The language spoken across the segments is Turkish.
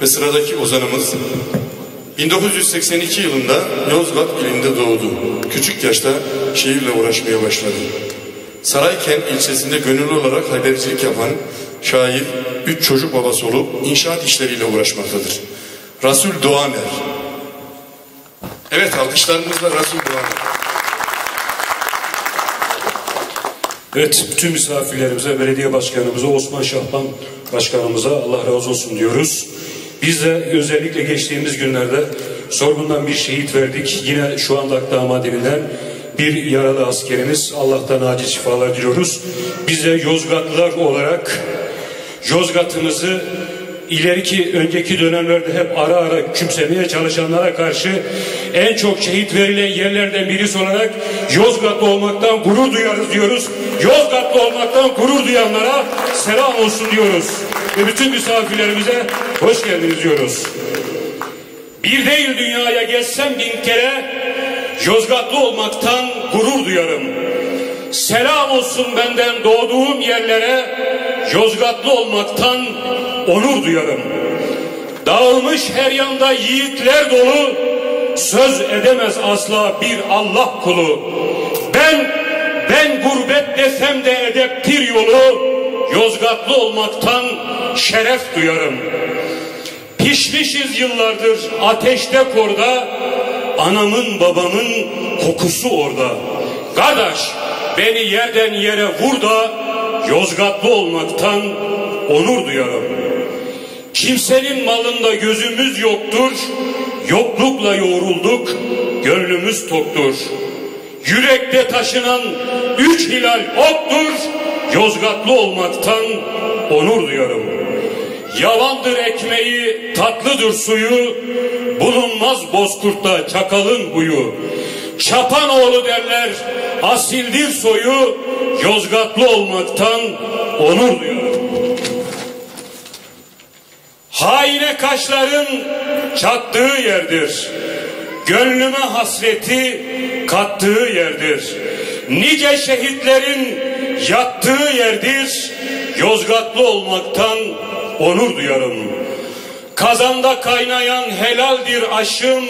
ve sıradaki ozanımız 1982 yılında Yozgat ilinde doğdu. Küçük yaşta şehirle uğraşmaya başladı. Sarayken ilçesinde gönüllü olarak habercilik yapan şair, üç çocuk babası olup inşaat işleriyle uğraşmaktadır. Rasul Doğaner. Evet alkışlarınızla Rasul Doğaner. Evet, bütün misafirlerimize, belediye başkanımıza, Osman Şahban başkanımıza Allah razı olsun diyoruz. Biz de özellikle geçtiğimiz günlerde sorgundan bir şehit verdik. Yine şu anda Akdağ Madeni'nden bir yaralı askerimiz. Allah'tan acil şifalar diliyoruz. Biz de Yozgatlılar olarak Yozgat'ımızı ileriki önceki dönemlerde hep ara ara kümsemeye çalışanlara karşı en çok şehit verilen yerlerden birisi olarak Yozgatlı olmaktan gurur duyarız diyoruz. Yozgatlı olmaktan gurur duyanlara selam olsun diyoruz. Ve bütün misafirlerimize hoş geldiniz diyoruz. Bir değil dünyaya geçsem bin kere Yozgatlı olmaktan gurur duyarım. Selam olsun benden doğduğum yerlere Yozgatlı olmaktan onur duyarım. Dağılmış her yanda yiğitler dolu söz edemez asla bir Allah kulu. Ben ben gurbet desem de edeptir yolu Yozgatlı olmaktan şeref duyarım. Pişmişiz yıllardır ateşte korda anamın babamın kokusu orada. Kardeş beni yerden yere vur da Yozgatlı olmaktan onur duyarım. Kimsenin malında gözümüz yoktur, yoklukla yoğrulduk, gönlümüz toktur. Yürekte taşınan üç hilal oktur, Yozgatlı olmaktan onur duyarım. Yalandır ekmeği, tatlıdır suyu, bulunmaz bozkurtta çakalın huyu. Çapanoğlu derler, asildir soyu, Yozgatlı olmaktan onur duyarım. Haine kaşların çattığı yerdir. Gönlüme hasreti kattığı yerdir. Nice şehitlerin yattığı yerdir. Yozgatlı olmaktan onur duyarım. Kazanda kaynayan helaldir aşım.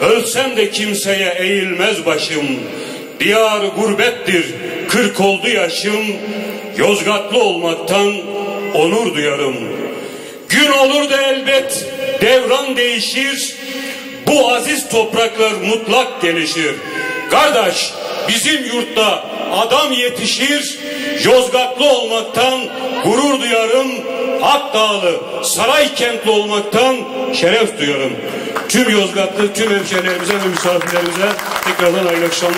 Ölsem de kimseye eğilmez başım. Diyar gurbettir, kırk oldu yaşım. Yozgatlı olmaktan onur duyarım. Gün olur da elbet devran değişir. Bu aziz topraklar mutlak gelişir. Kardeş bizim yurtta adam yetişir. Yozgatlı olmaktan gurur duyarım. Akdağlı, Saraykentli olmaktan şeref duyarım. Tüm Yozgatlı, tüm hemşehrilerimize ve misafirlerimize tekrardan hayırlı akşamlar.